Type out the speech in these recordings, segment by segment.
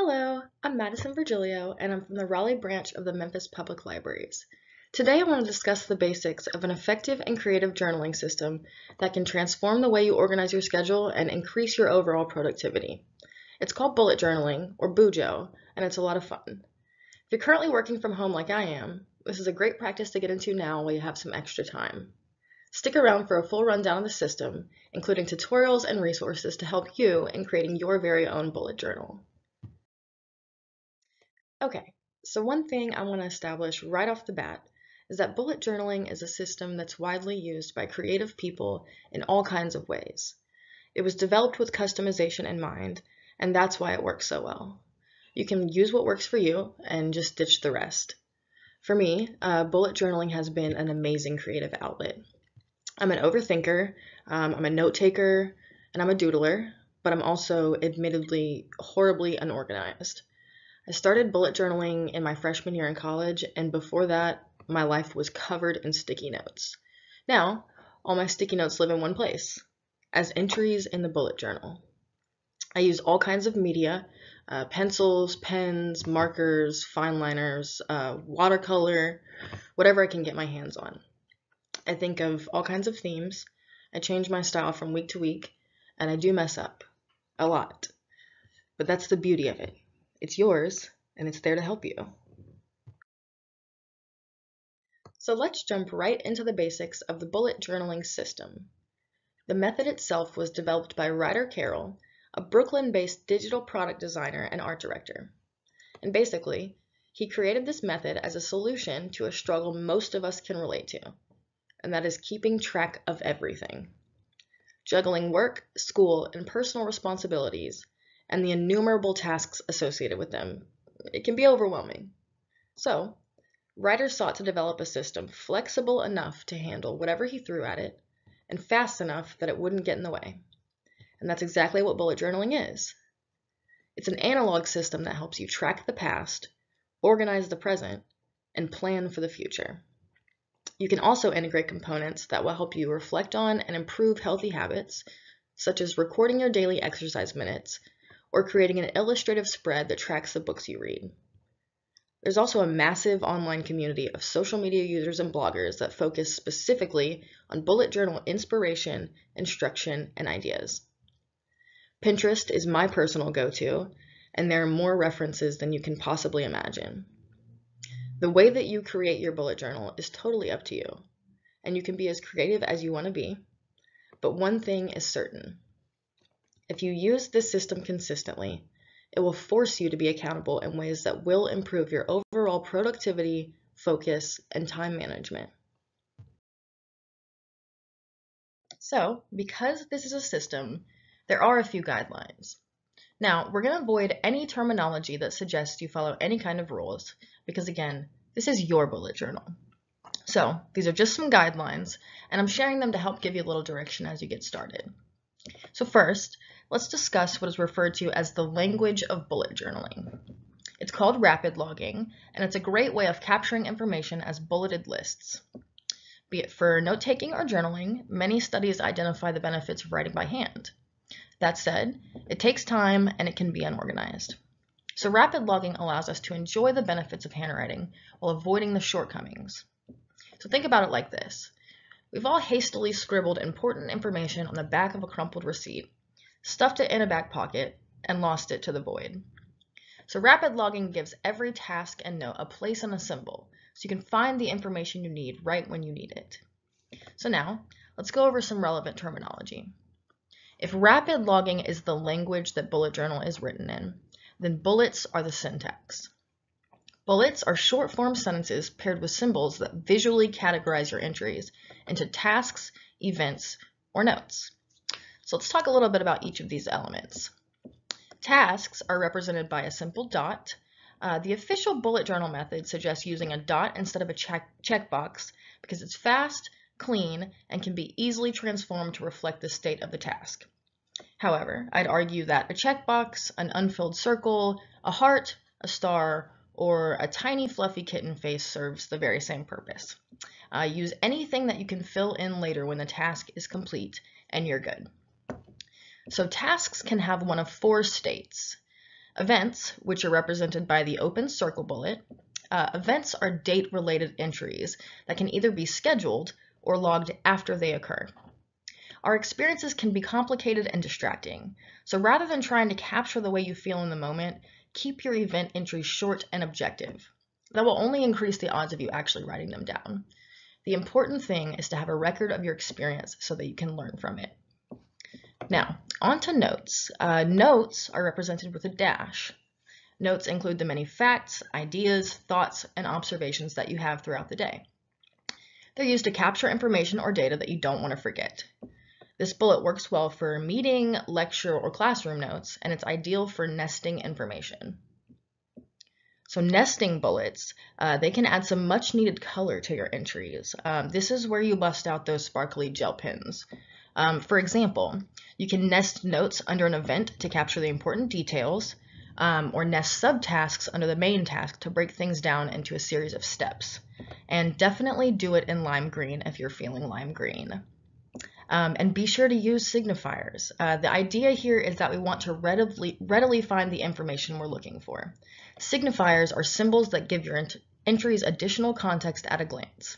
Hello, I'm Madison Virgilio, and I'm from the Raleigh branch of the Memphis Public Libraries. Today I want to discuss the basics of an effective and creative journaling system that can transform the way you organize your schedule and increase your overall productivity. It's called bullet journaling, or Bujo, and it's a lot of fun. If you're currently working from home like I am, this is a great practice to get into now while you have some extra time. Stick around for a full rundown of the system, including tutorials and resources to help you in creating your very own bullet journal. Okay, so one thing I want to establish right off the bat is that bullet journaling is a system that's widely used by creative people in all kinds of ways. It was developed with customization in mind, and that's why it works so well. You can use what works for you and just ditch the rest. For me, uh, bullet journaling has been an amazing creative outlet. I'm an overthinker, um, I'm a note taker, and I'm a doodler, but I'm also admittedly horribly unorganized. I started bullet journaling in my freshman year in college, and before that, my life was covered in sticky notes. Now, all my sticky notes live in one place, as entries in the bullet journal. I use all kinds of media, uh, pencils, pens, markers, fine liners, uh, watercolor, whatever I can get my hands on. I think of all kinds of themes. I change my style from week to week, and I do mess up. A lot. But that's the beauty of it. It's yours, and it's there to help you. So let's jump right into the basics of the bullet journaling system. The method itself was developed by Ryder Carroll, a Brooklyn-based digital product designer and art director. And basically, he created this method as a solution to a struggle most of us can relate to, and that is keeping track of everything. Juggling work, school, and personal responsibilities and the innumerable tasks associated with them. It can be overwhelming. So, Ryder sought to develop a system flexible enough to handle whatever he threw at it and fast enough that it wouldn't get in the way. And that's exactly what bullet journaling is. It's an analog system that helps you track the past, organize the present, and plan for the future. You can also integrate components that will help you reflect on and improve healthy habits, such as recording your daily exercise minutes or creating an illustrative spread that tracks the books you read. There's also a massive online community of social media users and bloggers that focus specifically on bullet journal inspiration, instruction, and ideas. Pinterest is my personal go-to, and there are more references than you can possibly imagine. The way that you create your bullet journal is totally up to you, and you can be as creative as you want to be, but one thing is certain. If you use this system consistently, it will force you to be accountable in ways that will improve your overall productivity, focus, and time management. So, because this is a system, there are a few guidelines. Now, we're going to avoid any terminology that suggests you follow any kind of rules, because again, this is your bullet journal. So, these are just some guidelines, and I'm sharing them to help give you a little direction as you get started. So first, let's discuss what is referred to as the language of bullet journaling. It's called rapid logging, and it's a great way of capturing information as bulleted lists. Be it for note-taking or journaling, many studies identify the benefits of writing by hand. That said, it takes time and it can be unorganized. So rapid logging allows us to enjoy the benefits of handwriting while avoiding the shortcomings. So think about it like this. We've all hastily scribbled important information on the back of a crumpled receipt stuffed it in a back pocket, and lost it to the void. So rapid logging gives every task and note a place and a symbol, so you can find the information you need right when you need it. So now, let's go over some relevant terminology. If rapid logging is the language that bullet journal is written in, then bullets are the syntax. Bullets are short form sentences paired with symbols that visually categorize your entries into tasks, events, or notes. So let's talk a little bit about each of these elements. Tasks are represented by a simple dot. Uh, the official bullet journal method suggests using a dot instead of a check checkbox because it's fast, clean, and can be easily transformed to reflect the state of the task. However, I'd argue that a checkbox, an unfilled circle, a heart, a star, or a tiny fluffy kitten face serves the very same purpose. Uh, use anything that you can fill in later when the task is complete and you're good. So tasks can have one of four states. Events, which are represented by the open circle bullet, uh, events are date-related entries that can either be scheduled or logged after they occur. Our experiences can be complicated and distracting, so rather than trying to capture the way you feel in the moment, keep your event entries short and objective. That will only increase the odds of you actually writing them down. The important thing is to have a record of your experience so that you can learn from it. Now, on to notes. Uh, notes are represented with a dash. Notes include the many facts, ideas, thoughts, and observations that you have throughout the day. They're used to capture information or data that you don't want to forget. This bullet works well for meeting, lecture, or classroom notes, and it's ideal for nesting information. So nesting bullets, uh, they can add some much needed color to your entries. Um, this is where you bust out those sparkly gel pens. Um, for example, you can nest notes under an event to capture the important details, um, or nest subtasks under the main task to break things down into a series of steps. And definitely do it in lime green if you're feeling lime green. Um, and be sure to use signifiers. Uh, the idea here is that we want to readily, readily find the information we're looking for. Signifiers are symbols that give your ent entries additional context at a glance.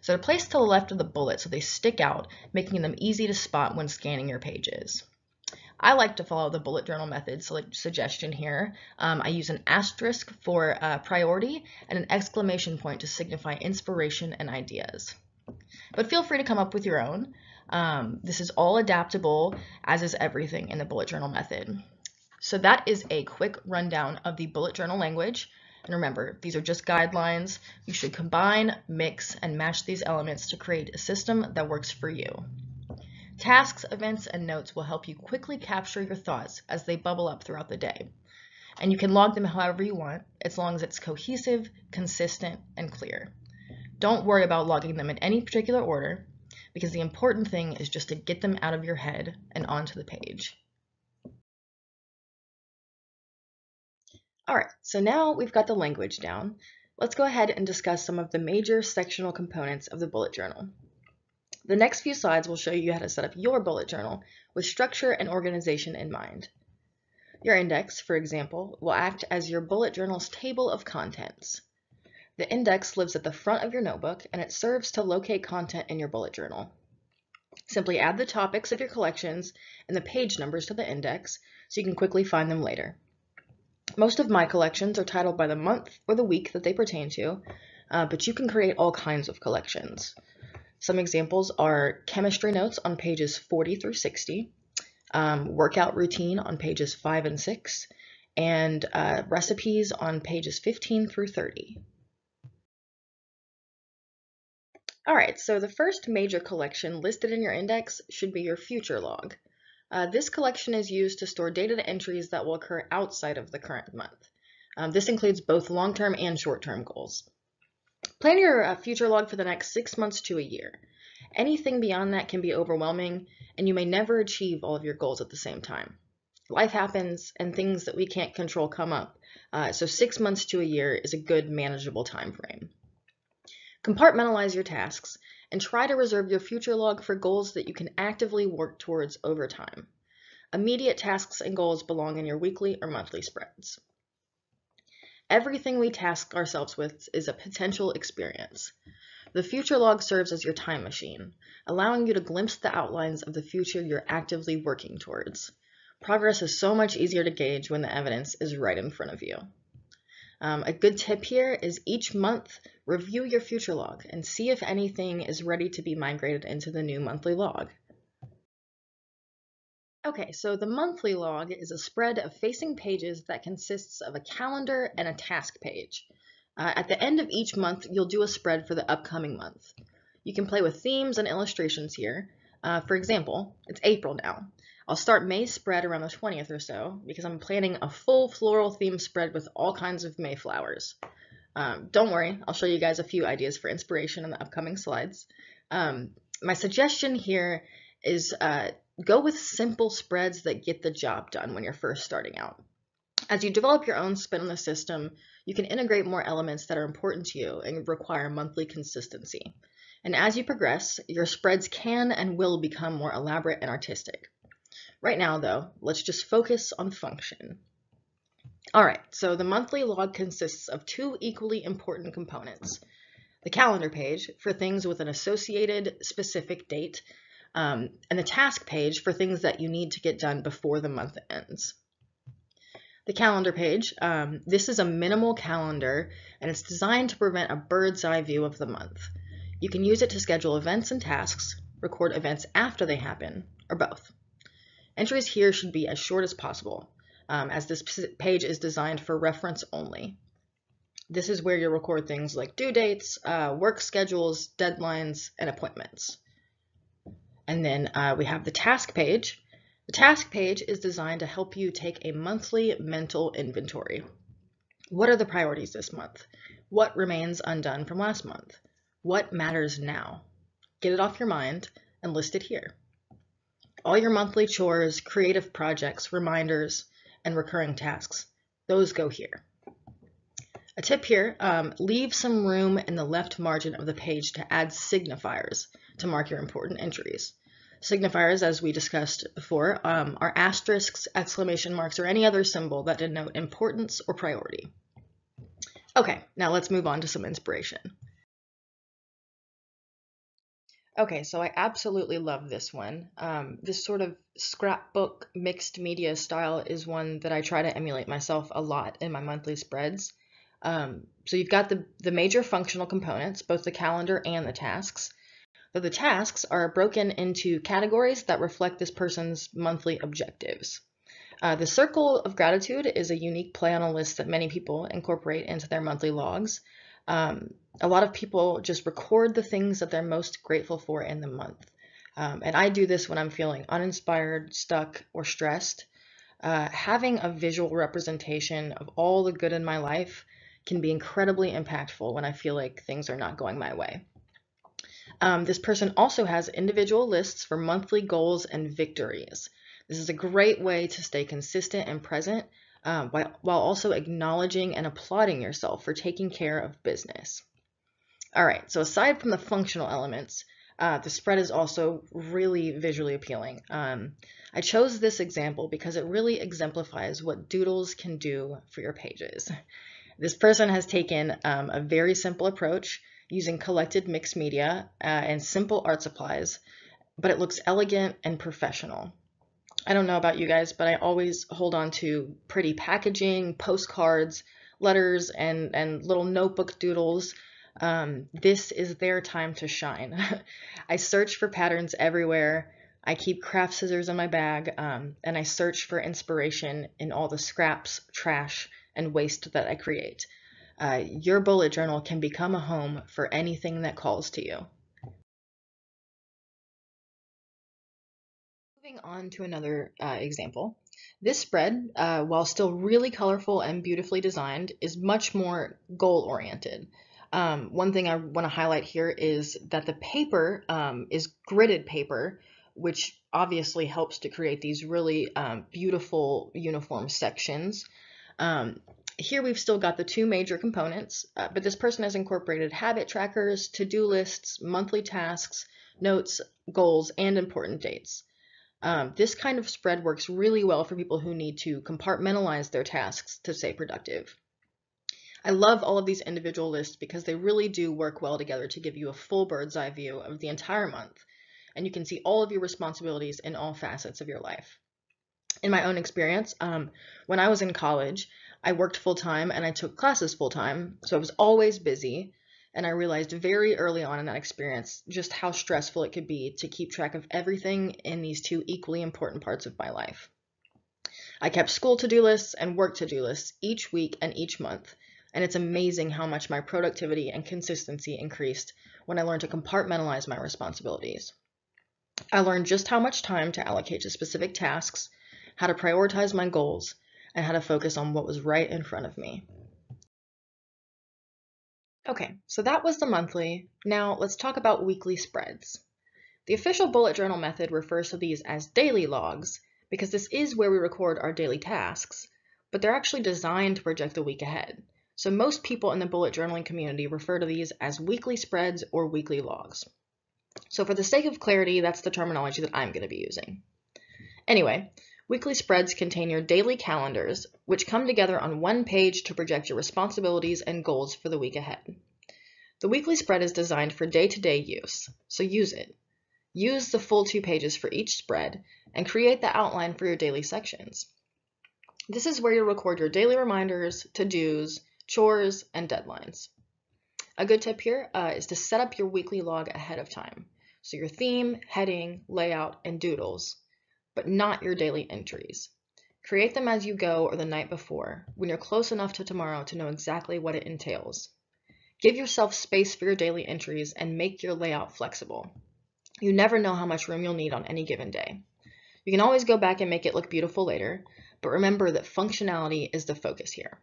So they're placed to the left of the bullet so they stick out, making them easy to spot when scanning your pages. I like to follow the bullet journal method suggestion here. Um, I use an asterisk for uh, priority and an exclamation point to signify inspiration and ideas. But feel free to come up with your own. Um, this is all adaptable, as is everything in the bullet journal method. So that is a quick rundown of the bullet journal language. And remember, these are just guidelines. You should combine, mix, and match these elements to create a system that works for you. Tasks, events, and notes will help you quickly capture your thoughts as they bubble up throughout the day. And you can log them however you want, as long as it's cohesive, consistent, and clear. Don't worry about logging them in any particular order, because the important thing is just to get them out of your head and onto the page. All right, so now we've got the language down. Let's go ahead and discuss some of the major sectional components of the bullet journal. The next few slides will show you how to set up your bullet journal with structure and organization in mind. Your index, for example, will act as your bullet journal's table of contents. The index lives at the front of your notebook and it serves to locate content in your bullet journal. Simply add the topics of your collections and the page numbers to the index so you can quickly find them later. Most of my collections are titled by the month or the week that they pertain to, uh, but you can create all kinds of collections. Some examples are chemistry notes on pages 40 through 60, um, workout routine on pages 5 and 6, and uh, recipes on pages 15 through 30. All right, so the first major collection listed in your index should be your future log. Uh, this collection is used to store data entries that will occur outside of the current month. Um, this includes both long-term and short-term goals. Plan your uh, future log for the next six months to a year. Anything beyond that can be overwhelming, and you may never achieve all of your goals at the same time. Life happens, and things that we can't control come up, uh, so six months to a year is a good manageable time frame. Compartmentalize your tasks and try to reserve your future log for goals that you can actively work towards over time. Immediate tasks and goals belong in your weekly or monthly spreads. Everything we task ourselves with is a potential experience. The future log serves as your time machine, allowing you to glimpse the outlines of the future you're actively working towards. Progress is so much easier to gauge when the evidence is right in front of you. Um, a good tip here is each month, review your future log and see if anything is ready to be migrated into the new monthly log. Okay, so the monthly log is a spread of facing pages that consists of a calendar and a task page. Uh, at the end of each month, you'll do a spread for the upcoming month. You can play with themes and illustrations here. Uh, for example, it's April now. I'll start May's spread around the 20th or so because I'm planning a full floral theme spread with all kinds of Mayflowers. Um, don't worry, I'll show you guys a few ideas for inspiration in the upcoming slides. Um, my suggestion here is uh, go with simple spreads that get the job done when you're first starting out. As you develop your own spin on the system, you can integrate more elements that are important to you and require monthly consistency. And as you progress, your spreads can and will become more elaborate and artistic. Right now, though, let's just focus on function. All right, so the monthly log consists of two equally important components. The calendar page for things with an associated specific date, um, and the task page for things that you need to get done before the month ends. The calendar page, um, this is a minimal calendar and it's designed to prevent a bird's eye view of the month. You can use it to schedule events and tasks, record events after they happen, or both. Entries here should be as short as possible, um, as this page is designed for reference only. This is where you'll record things like due dates, uh, work schedules, deadlines, and appointments. And then uh, we have the task page. The task page is designed to help you take a monthly mental inventory. What are the priorities this month? What remains undone from last month? What matters now? Get it off your mind and list it here. All your monthly chores, creative projects, reminders, and recurring tasks, those go here. A tip here, um, leave some room in the left margin of the page to add signifiers to mark your important entries. Signifiers, as we discussed before, um, are asterisks, exclamation marks, or any other symbol that denote importance or priority. Okay, now let's move on to some inspiration. Okay, so I absolutely love this one. Um, this sort of scrapbook mixed media style is one that I try to emulate myself a lot in my monthly spreads. Um, so you've got the, the major functional components, both the calendar and the tasks. The tasks are broken into categories that reflect this person's monthly objectives. Uh, the circle of gratitude is a unique play on a list that many people incorporate into their monthly logs. Um, a lot of people just record the things that they're most grateful for in the month. Um, and I do this when I'm feeling uninspired, stuck, or stressed. Uh, having a visual representation of all the good in my life can be incredibly impactful when I feel like things are not going my way. Um, this person also has individual lists for monthly goals and victories. This is a great way to stay consistent and present um, while, also acknowledging and applauding yourself for taking care of business. All right, so aside from the functional elements, uh, the spread is also really visually appealing. Um, I chose this example because it really exemplifies what doodles can do for your pages. This person has taken um, a very simple approach using collected mixed media uh, and simple art supplies, but it looks elegant and professional. I don't know about you guys, but I always hold on to pretty packaging, postcards, letters, and, and little notebook doodles. Um, this is their time to shine. I search for patterns everywhere. I keep craft scissors in my bag, um, and I search for inspiration in all the scraps, trash, and waste that I create. Uh, your bullet journal can become a home for anything that calls to you. Moving on to another uh, example. This spread, uh, while still really colorful and beautifully designed, is much more goal-oriented. Um, one thing I want to highlight here is that the paper um, is gridded paper, which obviously helps to create these really um, beautiful uniform sections. Um, here we've still got the two major components, uh, but this person has incorporated habit trackers, to-do lists, monthly tasks, notes, goals, and important dates. Um, this kind of spread works really well for people who need to compartmentalize their tasks to stay productive. I love all of these individual lists because they really do work well together to give you a full bird's eye view of the entire month, and you can see all of your responsibilities in all facets of your life. In my own experience, um, when I was in college, I worked full time and I took classes full time, so I was always busy. And I realized very early on in that experience just how stressful it could be to keep track of everything in these two equally important parts of my life. I kept school to do lists and work to do lists each week and each month, and it's amazing how much my productivity and consistency increased when I learned to compartmentalize my responsibilities. I learned just how much time to allocate to specific tasks, how to prioritize my goals, and how to focus on what was right in front of me. Okay, so that was the monthly. Now let's talk about weekly spreads. The official bullet journal method refers to these as daily logs because this is where we record our daily tasks, but they're actually designed to project the week ahead. So most people in the bullet journaling community refer to these as weekly spreads or weekly logs. So for the sake of clarity, that's the terminology that I'm going to be using. Anyway, Weekly spreads contain your daily calendars, which come together on one page to project your responsibilities and goals for the week ahead. The weekly spread is designed for day-to-day use, so use it. Use the full two pages for each spread and create the outline for your daily sections. This is where you'll record your daily reminders, to-dos, chores, and deadlines. A good tip here uh, is to set up your weekly log ahead of time. So your theme, heading, layout, and doodles but not your daily entries. Create them as you go or the night before, when you're close enough to tomorrow to know exactly what it entails. Give yourself space for your daily entries and make your layout flexible. You never know how much room you'll need on any given day. You can always go back and make it look beautiful later, but remember that functionality is the focus here.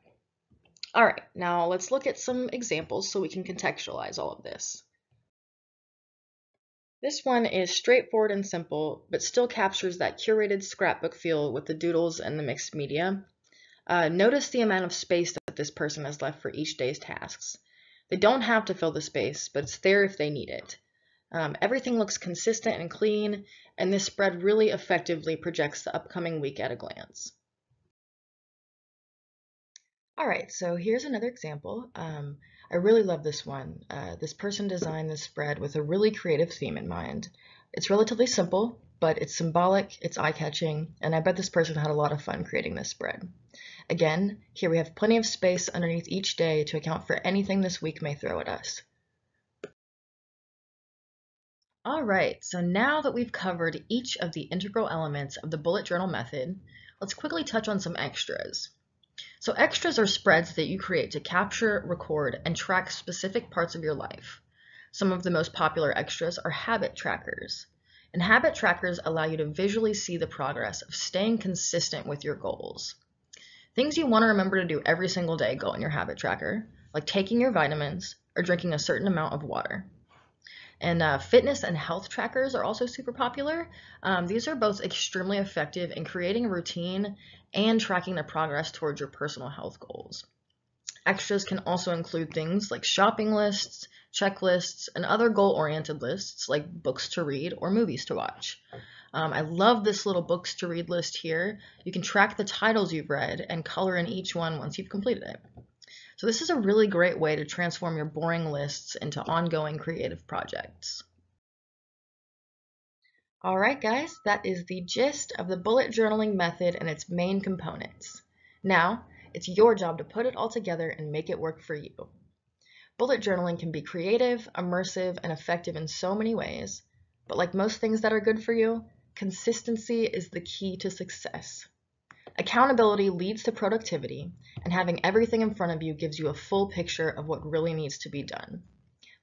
All right, now let's look at some examples so we can contextualize all of this. This one is straightforward and simple, but still captures that curated scrapbook feel with the doodles and the mixed media. Uh, notice the amount of space that this person has left for each day's tasks. They don't have to fill the space, but it's there if they need it. Um, everything looks consistent and clean, and this spread really effectively projects the upcoming week at a glance. All right, so here's another example. Um, I really love this one. Uh, this person designed this spread with a really creative theme in mind. It's relatively simple, but it's symbolic, it's eye-catching, and I bet this person had a lot of fun creating this spread. Again, here we have plenty of space underneath each day to account for anything this week may throw at us. All right, so now that we've covered each of the integral elements of the bullet journal method, let's quickly touch on some extras. So extras are spreads that you create to capture, record, and track specific parts of your life. Some of the most popular extras are habit trackers. And habit trackers allow you to visually see the progress of staying consistent with your goals. Things you want to remember to do every single day go in your habit tracker, like taking your vitamins or drinking a certain amount of water. And uh, fitness and health trackers are also super popular. Um, these are both extremely effective in creating a routine and tracking the progress towards your personal health goals. Extras can also include things like shopping lists, checklists, and other goal-oriented lists like books to read or movies to watch. Um, I love this little books to read list here. You can track the titles you've read and color in each one once you've completed it. So this is a really great way to transform your boring lists into ongoing creative projects. All right, guys, that is the gist of the bullet journaling method and its main components. Now, it's your job to put it all together and make it work for you. Bullet journaling can be creative, immersive, and effective in so many ways, but like most things that are good for you, consistency is the key to success. Accountability leads to productivity, and having everything in front of you gives you a full picture of what really needs to be done.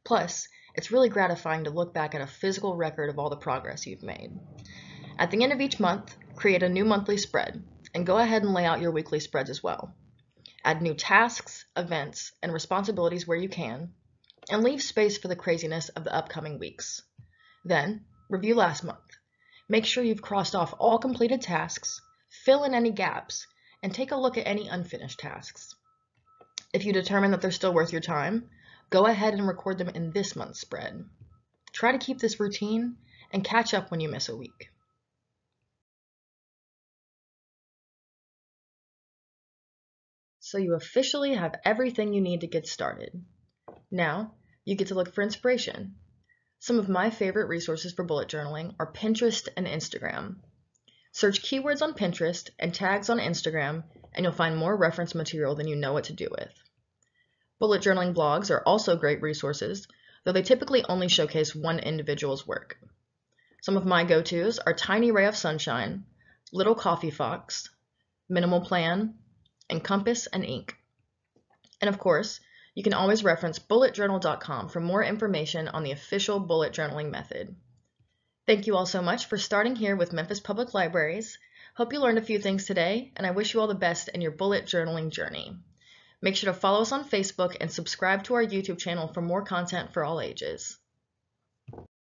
Plus, it's really gratifying to look back at a physical record of all the progress you've made. At the end of each month, create a new monthly spread, and go ahead and lay out your weekly spreads as well. Add new tasks, events, and responsibilities where you can, and leave space for the craziness of the upcoming weeks. Then, review last month. Make sure you've crossed off all completed tasks Fill in any gaps, and take a look at any unfinished tasks. If you determine that they're still worth your time, go ahead and record them in this month's spread. Try to keep this routine and catch up when you miss a week. So you officially have everything you need to get started. Now, you get to look for inspiration. Some of my favorite resources for bullet journaling are Pinterest and Instagram. Search keywords on Pinterest and tags on Instagram, and you'll find more reference material than you know what to do with. Bullet journaling blogs are also great resources, though they typically only showcase one individual's work. Some of my go-tos are Tiny Ray of Sunshine, Little Coffee Fox, Minimal Plan, and Compass and Ink. And of course, you can always reference bulletjournal.com for more information on the official bullet journaling method. Thank you all so much for starting here with Memphis Public Libraries. Hope you learned a few things today, and I wish you all the best in your bullet journaling journey. Make sure to follow us on Facebook and subscribe to our YouTube channel for more content for all ages.